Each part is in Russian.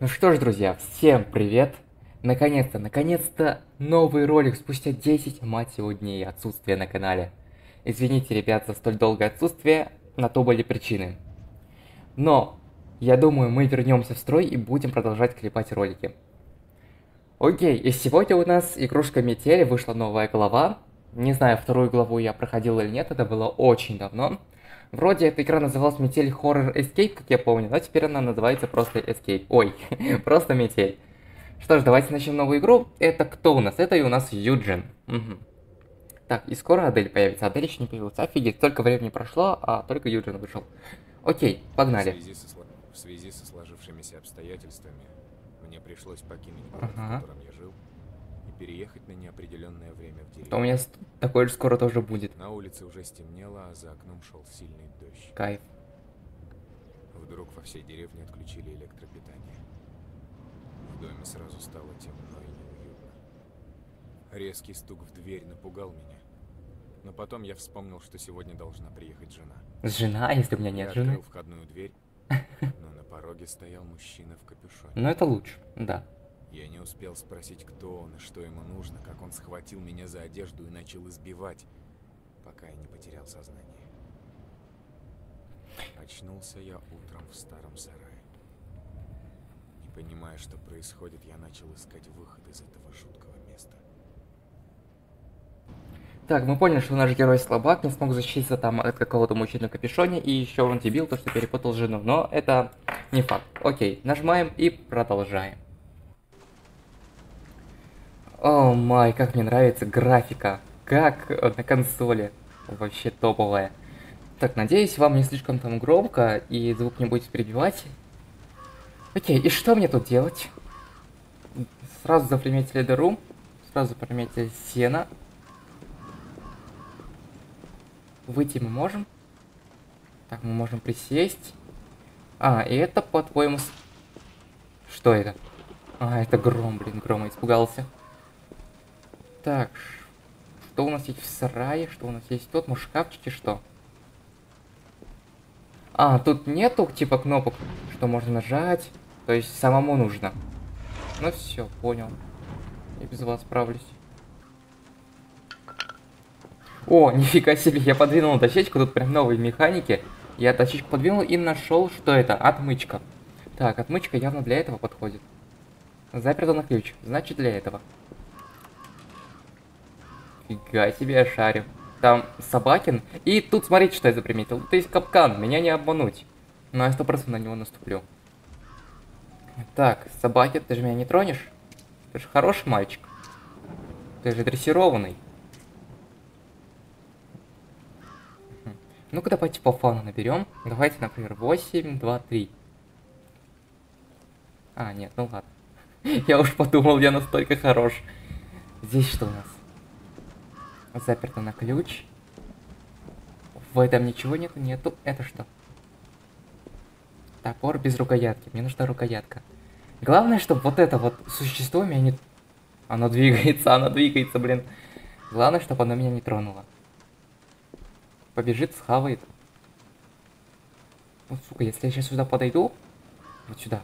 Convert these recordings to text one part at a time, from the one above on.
Ну что ж, друзья, всем привет! Наконец-то, наконец-то новый ролик спустя 10, мать его, дней отсутствия на канале. Извините, ребят, за столь долгое отсутствие, на то были причины. Но, я думаю, мы вернемся в строй и будем продолжать клепать ролики. Окей, и сегодня у нас игрушка Метели, вышла новая глава. Не знаю, вторую главу я проходил или нет, это было очень давно. Вроде эта игра называлась Метель Horror Escape, как я помню, но теперь она называется просто Escape. Ой, просто Метель. Что ж, давайте начнем новую игру. Это кто у нас? Это и у нас Юджин. Угу. Так, и скоро Адель появится. Адель еще не появилась. Офигеть, столько времени прошло, а только Юджин вышел. Окей, погнали. В связи, со, в связи со сложившимися обстоятельствами мне пришлось покинуть город, ага. в котором я жил, переехать на неопределенное время в деревню. У меня такое же скоро тоже будет. На улице уже стемнело, а за окном шел сильный дождь. Кайф. Вдруг во всей деревне отключили электропитание. В доме сразу стало темно и неуютно. Резкий стук в дверь напугал меня. Но потом я вспомнил, что сегодня должна приехать жена. Жена, если у меня нет я жены? открыл входную дверь, но на пороге стоял мужчина в капюшоне. Ну это лучше, да. Я не успел спросить, кто он и что ему нужно, как он схватил меня за одежду и начал избивать, пока я не потерял сознание. Очнулся я утром в старом сарае. Не понимая, что происходит, я начал искать выход из этого жуткого места. Так, мы поняли, что наш герой слабак, не смог защититься там от какого-то мужчины в капюшоне, и еще он дебил, то что перепутал жену, но это не факт. Окей, нажимаем и продолжаем. О май, как мне нравится графика, как на консоли, вообще топовая. Так, надеюсь, вам не слишком там громко и звук не будет перебивать. Окей, и что мне тут делать? Сразу заприметили дыру, сразу заприметили сено. Выйти мы можем. Так, мы можем присесть. А, и это, по-твоему... Что это? А, это гром, блин, грома испугался. Так, что у нас есть в сарае, что у нас есть тут, может шкафчики, что? А, тут нету типа кнопок, что можно нажать, то есть самому нужно. Ну все, понял. Я без вас справлюсь. О, нифига себе, я подвинул дощечку, тут прям новые механики. Я дощечку подвинул и нашел, что это, отмычка. Так, отмычка явно для этого подходит. Заперта на ключ, значит для этого. Фига себе, я шарю. Там Собакин. И тут смотрите, что я заприметил. Тут есть капкан, меня не обмануть. Но я сто процентов на него наступлю. Так, Собакин, ты же меня не тронешь? Ты же хороший мальчик. Ты же дрессированный. Ну-ка давайте по фану наберем. Давайте, например, 8, 2, 3. А, нет, ну ладно. Я уж подумал, я настолько хорош. Здесь что у нас? Заперто на ключ. В этом ничего нету, нету. Это что? Топор без рукоятки. Мне нужна рукоятка. Главное, чтобы вот это вот существо меня не... Оно двигается, оно двигается, блин. Главное, чтобы оно меня не тронуло. Побежит, схавает. Вот, сука, если я сейчас сюда подойду... Вот сюда.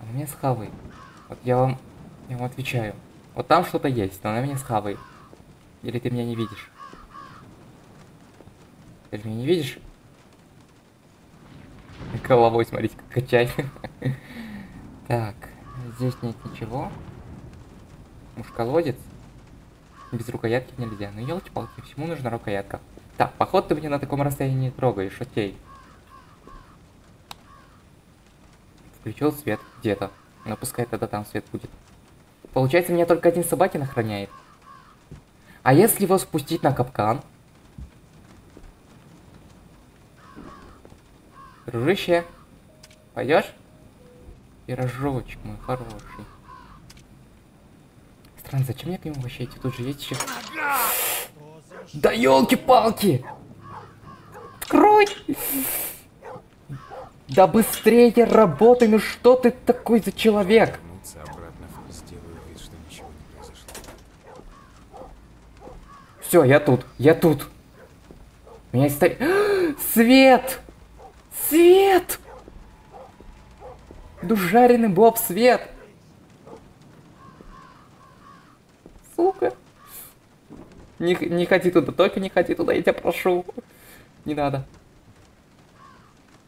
Оно меня схавает. Вот я вам... Я вам отвечаю. Вот там что-то есть, но она меня схавает. Или ты меня не видишь? Ты меня не видишь? Головой, смотрите, как качает. Так, здесь нет ничего. Уж колодец. Без рукоятки нельзя. Ну, елки-палки, всему нужна рукоятка. Так, поход ты меня на таком расстоянии не трогаешь, окей. Включил свет где-то. Но пускай тогда там свет будет. Получается, меня только один собакин охраняет. А если его спустить на капкан? Дружище, пойдешь? Пирожочек мой хороший. Странно, зачем мне к нему вообще идти? Тут же есть еще... Да елки-палки! Открой! Да быстрее работай, ну что ты такой за человек? Все, я тут, я тут. Меня стоит... Свет! Свет! Иду жареный боб свет. Сука. Не, не ходи туда, только не ходи туда, я тебя прошу. Не надо.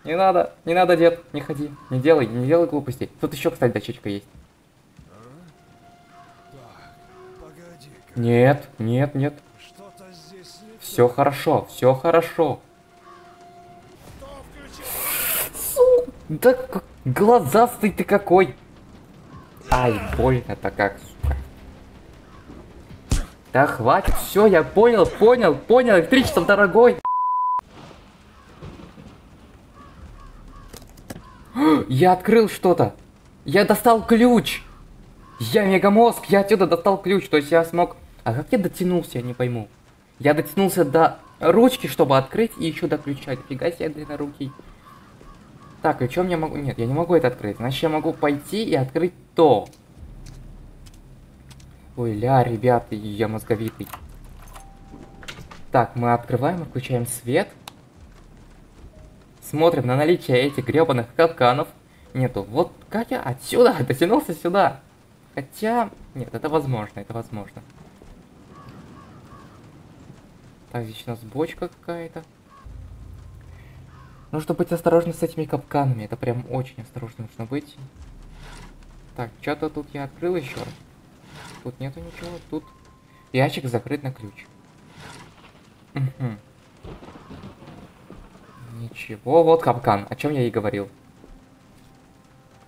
Не надо, не надо, дед, не ходи. Не делай, не делай глупостей. Тут еще, кстати, дощечка есть. Нет, нет, нет. Все хорошо, все хорошо. включил. Да глазастый ты какой. Ай, больно-то как, сука. Да хватит, все, я понял, понял, понял, электричество дорогой. Я открыл что-то. Я достал ключ. Я мегамозг, я отсюда достал ключ, то есть я смог... А как я дотянулся, я не пойму. Я дотянулся до ручки, чтобы открыть, и еще до ключа. Фига себе длиннорукий. Так, и чем я могу... Нет, я не могу это открыть. Значит, я могу пойти и открыть то. Ой, ля, ребята, я мозговитый. Так, мы открываем, включаем свет. Смотрим на наличие этих гребаных капканов. Нету. Вот как я отсюда дотянулся сюда. Хотя... Нет, это возможно, это возможно. Так, здесь у нас бочка какая-то. Нужно быть осторожным с этими капканами. Это прям очень осторожно нужно быть. Так, что-то тут я открыл еще. Тут нету ничего. Тут ящик закрыт на ключ. Мгм. Ничего, вот капкан. О чем я и говорил.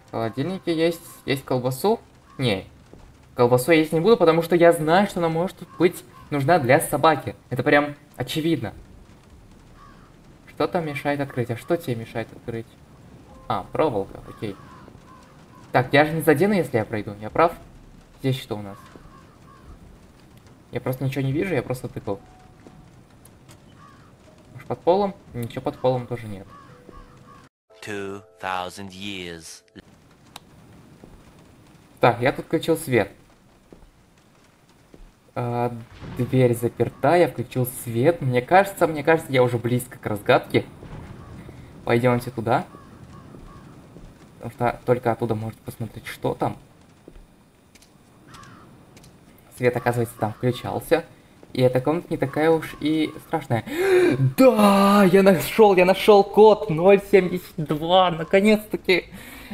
В холодильнике есть, есть колбасу? Не. Колбасу я есть не буду, потому что я знаю, что она может быть нужна для собаки. Это прям очевидно. Что-то мешает открыть. А что тебе мешает открыть? А, проволока, окей. Так, я же не задену, если я пройду. Я прав? Здесь что у нас? Я просто ничего не вижу, я просто тыкал. Может под полом? Ничего под полом тоже нет. 2,000 years Так, я тут включил свет. А, дверь заперта, я включил свет. Мне кажется, мне кажется, я уже близко к разгадке. Пойдемте туда. Потому что только оттуда можно посмотреть, что там. Свет, оказывается, там включался. И эта комната не такая уж и страшная. Да, я нашел, я нашел код 072, наконец-таки.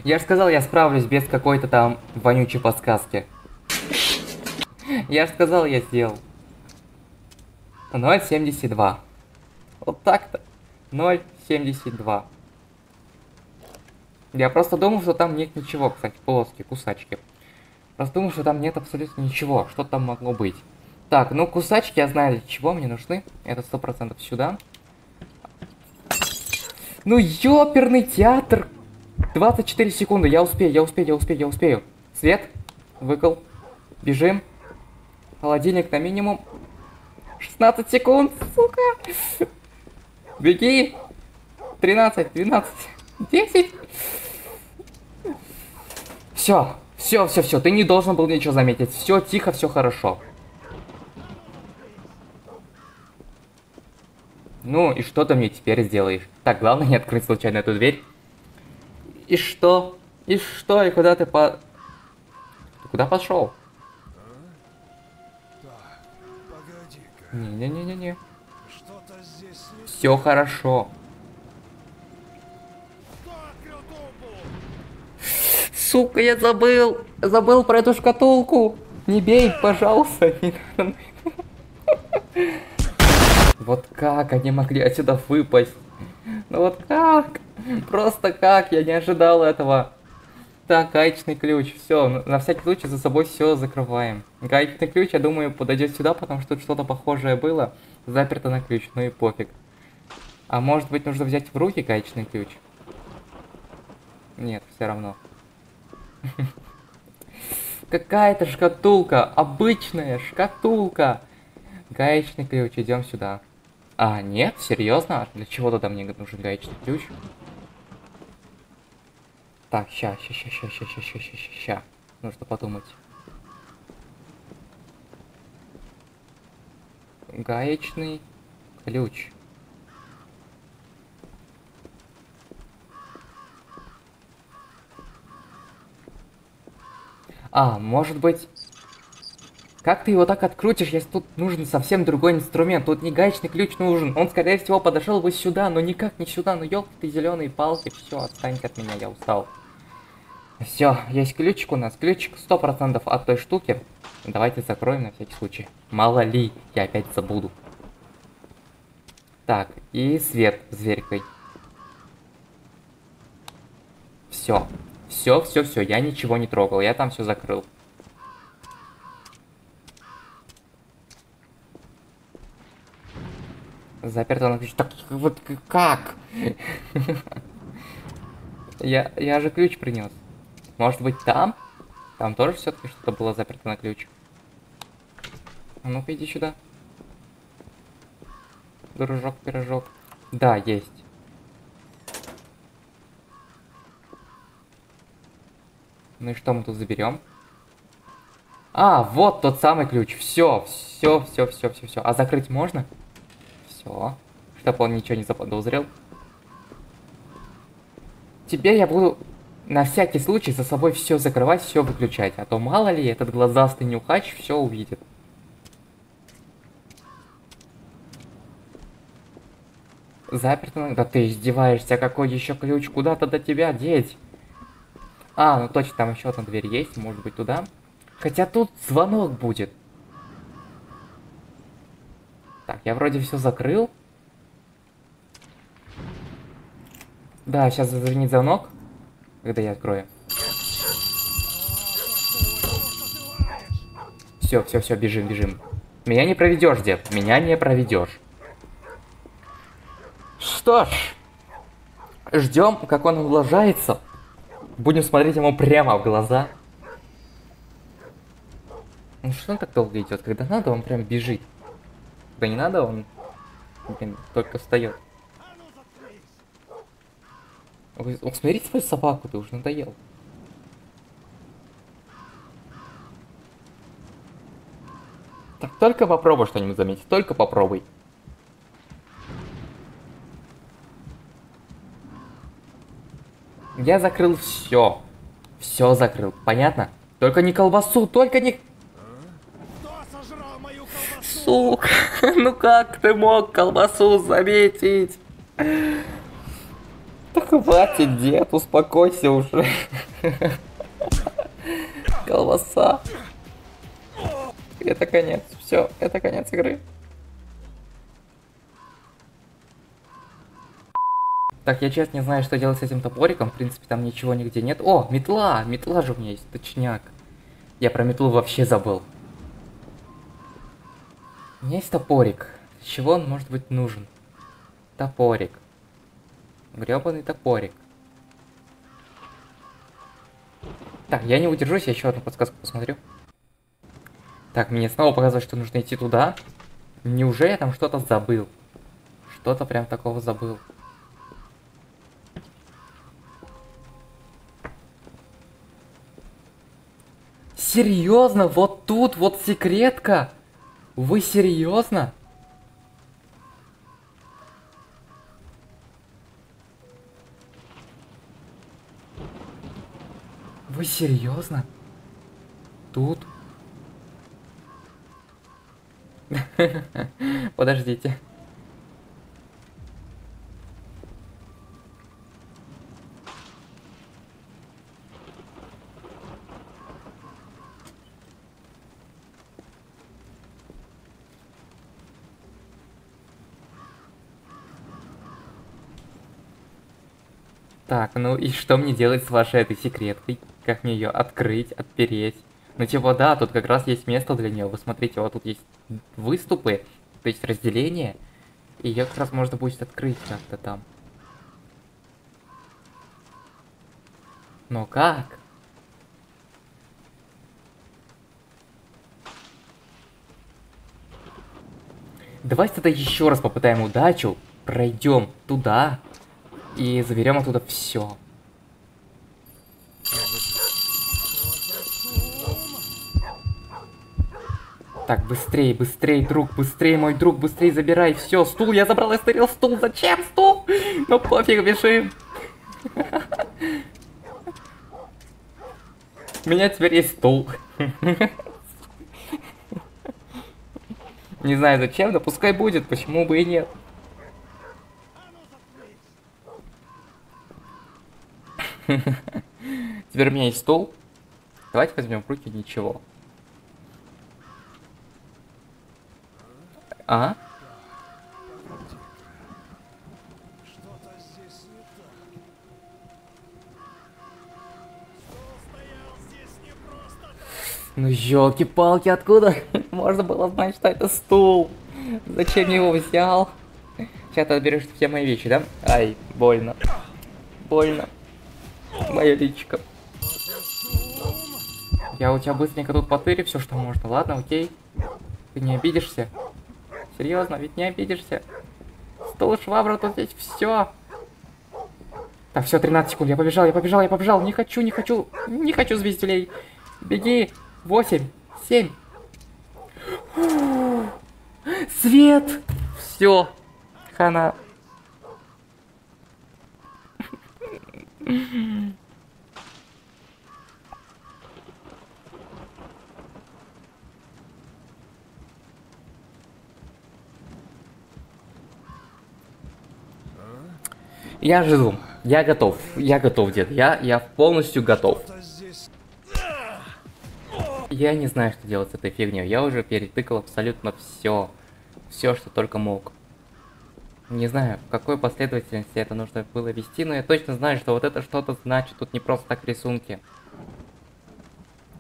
Я же сказал, я справлюсь без какой-то там вонючей подсказки. Я же сказал, я сделал. 0,72. Вот так-то. 0,72. Я просто думал, что там нет ничего, кстати, полоски, кусачки. Просто думал, что там нет абсолютно ничего, что там могло быть. Так, ну кусачки я знаю, для чего мне нужны. Это сто процентов сюда. Ну ёперный театр! 24 секунды, я успею, я успею, я успею, я успею. Свет, выкол, бежим. Холодильник на минимум. 16 секунд, сука. Беги. 13, 12, 10. Все, все, все, все. Ты не должен был ничего заметить. Все тихо, все хорошо. Ну, и что ты мне теперь сделаешь? Так, главное не открыть случайно эту дверь. И что? И что? И куда ты по... Куда пошел? Погоди-ка. Не-не-не-не-не. Что-то здесь не Все хорошо. Сука, я забыл. Забыл про эту шкатулку. Не бей, пожалуйста. Вот как они могли отсюда выпасть? Ну вот как? Просто как? Я не ожидал этого. Так, гаечный ключ. Все, на всякий случай за собой все закрываем. Гаечный ключ, я думаю, подойдет сюда, потому что тут что-то похожее было. Заперто на ключ, ну и пофиг. А может быть нужно взять в руки гаечный ключ? Нет, все равно. Какая-то шкатулка, обычная шкатулка. Гаечный ключ, идем сюда. А, нет, серьезно? Для чего тогда мне нужен гаечный ключ? Так, ща, ща, ща, ща, ща, ща, ща, ща, ща, ща. Нужно подумать. Гаечный ключ. А, может быть... Как ты его так открутишь, если тут нужен совсем другой инструмент? Тут не гаечный ключ нужен. Он, скорее всего, подошел бы сюда, но никак не сюда. Ну, елки ты зеленые палки. Все, отстань от меня, я устал. Все, есть ключик у нас. Ключик 100% от той штуки. Давайте закроем на всякий случай. Мало ли, я опять забуду. Так, и свет зверькой. Все. Все, все, все, я ничего не трогал, я там все закрыл. Заперто на ключ. Так вот как? я, я же ключ принес. Может быть там? Там тоже все-таки что-то было заперто на ключ. А ну-ка иди сюда. Дружок, пирожок. Да, есть. Ну и что мы тут заберем? А, вот тот самый ключ. Все, все, все, все, все, все. А закрыть можно? Все. Чтобы он ничего не заподозрил. Теперь я буду на всякий случай за собой все закрывать, все выключать. А то мало ли этот глазастый нюхач все увидит. Заперто? Да ты издеваешься, какой еще ключ? Куда-то до тебя деть? А, ну точно, там еще одна дверь есть, может быть туда. Хотя тут звонок будет. Так, я вроде все закрыл. Да, сейчас зазвонит звонок, когда я открою. Все, все, все, бежим, бежим. Меня не проведешь, дед, меня не проведешь. Что ж, ждем, как он улажается. Будем смотреть ему прямо в глаза. Ну что он так долго идет? Когда надо, он прям бежит. Когда не надо, он блин, только встает. Ох, смотри свою собаку, ты уже надоел. Так, только попробуй что-нибудь заметить, только попробуй. Я закрыл все. Все закрыл, понятно? Только не колбасу, только не... Сука, ну как ты мог колбасу заметить? Так хватит, дед, успокойся уже. Колбаса. Это конец, все, это конец игры. Так, я честно не знаю, что делать с этим топориком. В принципе, там ничего нигде нет. О, метла! Метла же у меня есть, точняк. Я про метлу вообще забыл. У меня есть топорик. С чего он может быть нужен? Топорик. Гребаный топорик. Так, я не удержусь, я еще одну подсказку посмотрю. Так, мне снова показывают, что нужно идти туда. Неужели я там что-то забыл? Что-то прям такого забыл. Серьезно? Вот тут вот секретка? Вы серьезно? Вы серьезно? Тут? Подождите. Так, ну и что мне делать с вашей этой секреткой? Как мне ее открыть, отпереть? Ну типа да, тут как раз есть место для нее. Вы смотрите, вот тут есть выступы, то есть разделение. И ее как раз можно будет открыть как-то там. Но как? Давайте тогда еще раз попытаем удачу. Пройдем туда, и заберем оттуда все. Так, быстрее, быстрее, друг, быстрее, мой друг, быстрее забирай. Все, стул я забрал, я старил стул. Зачем стул? Ну пофиг, бежим. У меня теперь есть стул. Не знаю зачем, но пускай будет, почему бы и нет. Теперь у меня есть стул. Давайте возьмем в руки ничего. А? Ну елки-палки, откуда можно было знать, что это стул? Зачем его взял? Сейчас ты отберешь все мои вещи, да? Ай, больно. Больно. Моя личка. Я у тебя быстренько тут потырю все, что можно. Ладно, окей. Ты не обидишься? Серьезно, ведь не обидишься. Стул швабра, тут здесь все. Так, все, 13 секунд. Я побежал, я побежал, я побежал. Не хочу, не хочу, не хочу звездюлей. Беги восемь, семь. Свет! Все. Хана. Я жду. Я готов. Я готов, дед. Я, я полностью готов. Я не знаю, что делать с этой фигней. Я уже перетыкал абсолютно все. Все, что только мог. Не знаю, в какой последовательности это нужно было вести, но я точно знаю, что вот это что-то значит. Тут не просто так рисунки.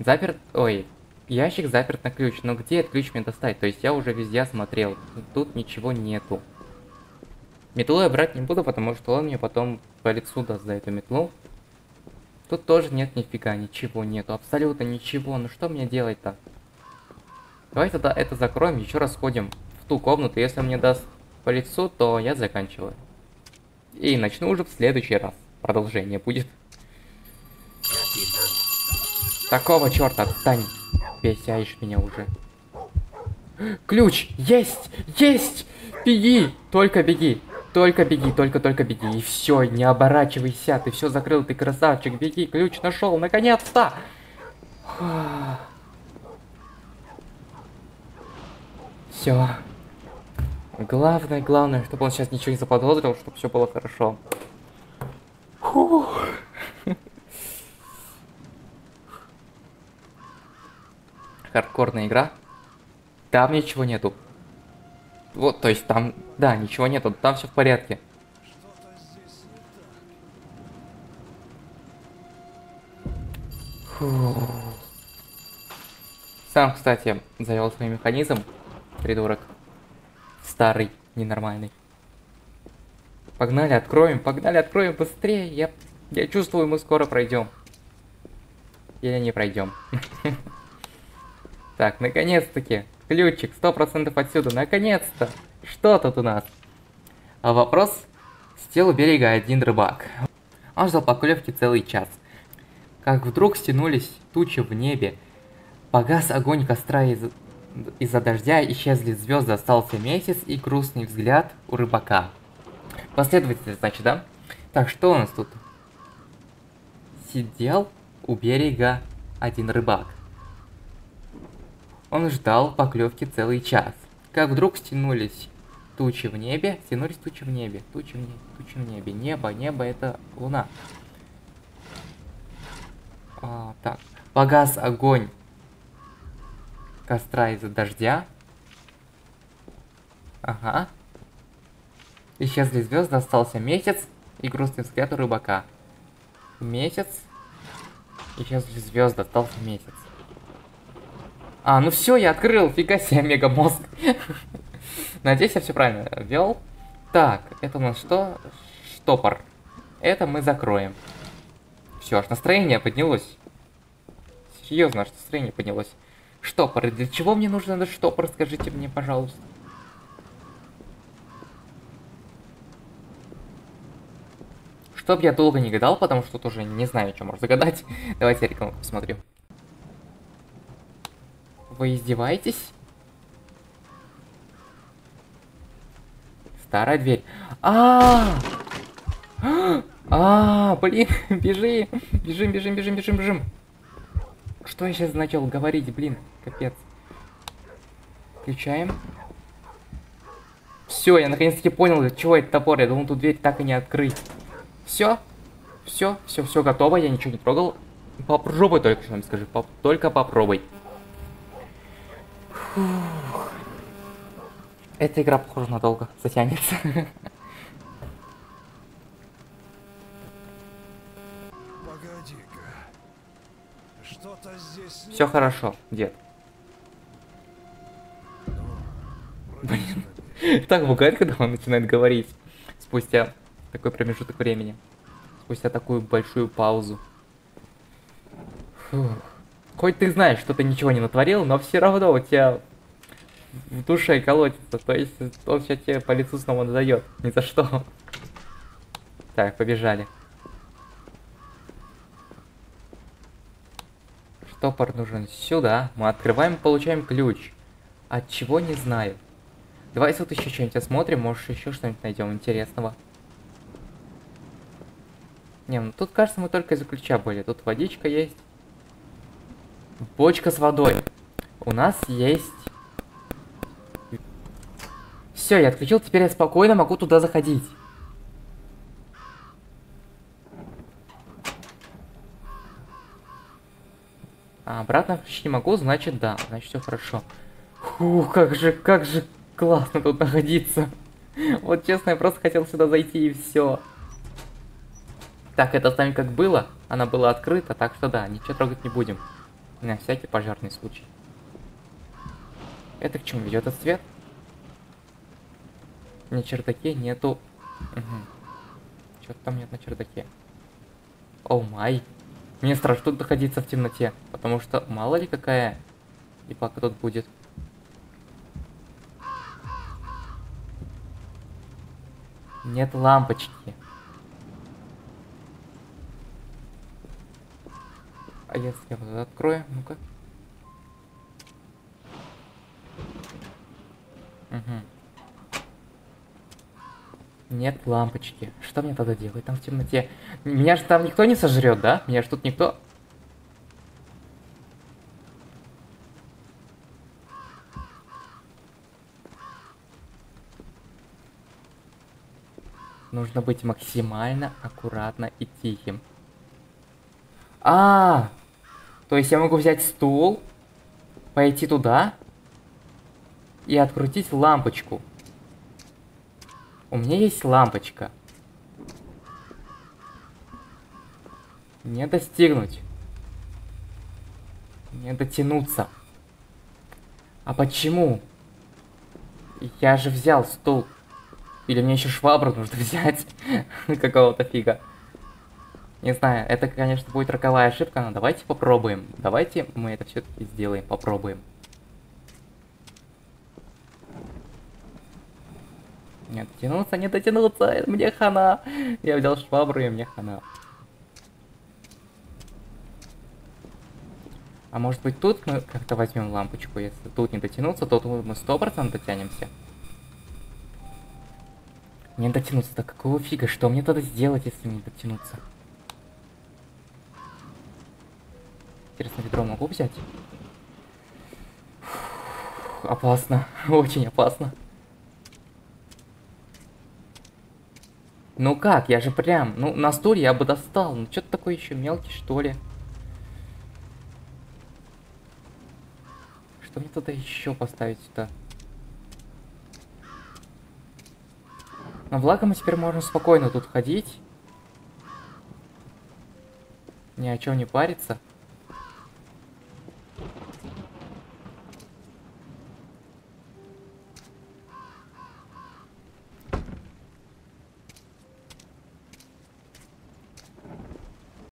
Заперт... Ой, ящик заперт на ключ. Но где этот ключ мне достать? То есть я уже везде смотрел. Тут ничего нету. Метлу я брать не буду, потому что он мне потом по лицу даст за эту метлу. Тут тоже нет нифига, ничего нету, абсолютно ничего. Ну что мне делать-то? Давайте тогда это закроем, еще раз сходим в ту комнату. Если он мне даст по лицу, то я заканчиваю. И начну уже в следующий раз. Продолжение будет. Такого черта, отстань. Бесяешь меня уже. Ключ! Есть! Есть! Беги! Только беги! Только беги, только-только беги. И все, не оборачивайся. Ты все закрыл, ты красавчик. Беги, ключ нашел, наконец-то. Все. Главное, главное, чтобы он сейчас ничего не заподозрил, чтобы все было хорошо. Хардкорная игра. Там ничего нету. Вот, то есть там, да, ничего нету, там все в порядке. Сам, кстати, завел свой механизм, придурок. Старый, ненормальный. Погнали, откроем, погнали, откроем быстрее. Я, я чувствую, мы скоро пройдем. Или не пройдем. Так, наконец-таки. Ключик, сто процентов отсюда, наконец-то! Что тут у нас? А вопрос с берега один рыбак. Он ждал поклевки целый час. Как вдруг стянулись тучи в небе, погас огонь костра из- из-за дождя, исчезли звезды, остался месяц и грустный взгляд у рыбака. Последовательно, значит, да? Так, что у нас тут? Сидел у берега один рыбак. Он ждал поклевки целый час. Как вдруг стянулись тучи в небе, стянулись тучи в небе, тучи в небе, тучи в небе. Небо, небо это луна. А, так, погас огонь костра из-за дождя. Ага. Исчезли звезды, остался месяц и грустный взгляд у рыбака. Месяц. Исчезли звезды, остался месяц. А, ну все, я открыл, фига себе, мегамозг. Надеюсь, я все правильно вел. Так, это у нас что? Штопор. Это мы закроем. Все, аж настроение поднялось. Серьезно, аж настроение поднялось. Штопор. Для чего мне нужен этот штопор, скажите мне, пожалуйста. Чтоб я долго не гадал, потому что тоже не знаю, что можно загадать. Давайте я рекламу посмотрю. Вы издеваетесь? Старая дверь. А, -а, блин, бежи, бежим, бежим, бежим, бежим, бежим. Что я сейчас начал говорить, блин, капец. Включаем. Все, я наконец-таки понял, чего это топор. Я думал, тут дверь так и не открыть. Все. Все, все, все готово, я ничего не трогал. Попробуй только, что скажи. Поп только попробуй. Фух. Эта игра, похоже, надолго затянется. Погоди-ка. Что-то здесь... Все хорошо, дед. Блин. Так пугает, когда он начинает говорить. Спустя такой промежуток времени. Спустя такую большую паузу. Фух. Хоть ты знаешь, что ты ничего не натворил, но все равно у тебя в душе колотится. То есть он сейчас тебе по лицу снова надает. Ни за что. Так, побежали. Штопор нужен сюда. Мы открываем, получаем ключ. От чего не знаю. Давай тут еще что-нибудь осмотрим, может еще что-нибудь найдем интересного. Не, ну тут кажется мы только из-за ключа были. Тут водичка есть. Бочка с водой. У нас есть... Все, я отключил, теперь я спокойно могу туда заходить. А обратно включить не могу, значит да, значит все хорошо. Фу, как же, как же классно тут находиться. Вот честно, я просто хотел сюда зайти и все. Так, это с нами как было, она была открыта, так что да, ничего трогать не будем. На всякий пожарный случай. Это к чему ведет этот свет? На чердаке нету... Угу. Чего-то там нет на чердаке. О май. Мне страшно тут находиться в темноте, потому что мало ли какая и пока тут будет. Нет лампочки. А я вот это открою? Ну-ка. Угу. Нет лампочки. Что мне тогда делать там в темноте? Меня же там никто не сожрет, да? Меня же тут никто... Нужно быть максимально аккуратно и тихим. А, -а, а, то есть я могу взять стул, пойти туда и открутить лампочку. У меня есть лампочка. Не достигнуть. Не дотянуться. А почему? Я же взял стул. Или мне еще швабру нужно взять. Какого-то фига. Не знаю, это, конечно, будет роковая ошибка, но давайте попробуем. Давайте мы это все-таки сделаем, попробуем. Не дотянуться, не дотянуться, мне хана. Я взял швабру и мне хана. А может быть тут мы как-то возьмем лампочку, если тут не дотянуться, то тут мы сто процентов дотянемся. Не дотянуться, так какого фига, что мне тогда сделать, если не дотянуться? Интересно, ведро могу взять? Фух, опасно, очень опасно. Ну как, я же прям, ну на стуле я бы достал, ну что-то такое еще мелкий что ли. Что мне туда еще поставить-то? Но благо мы теперь можем спокойно тут ходить. Ни о чем не париться.